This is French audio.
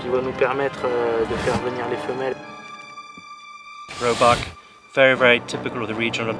qui va nous permettre euh, de faire venir les femelles. Roebuck, very very typical of the region.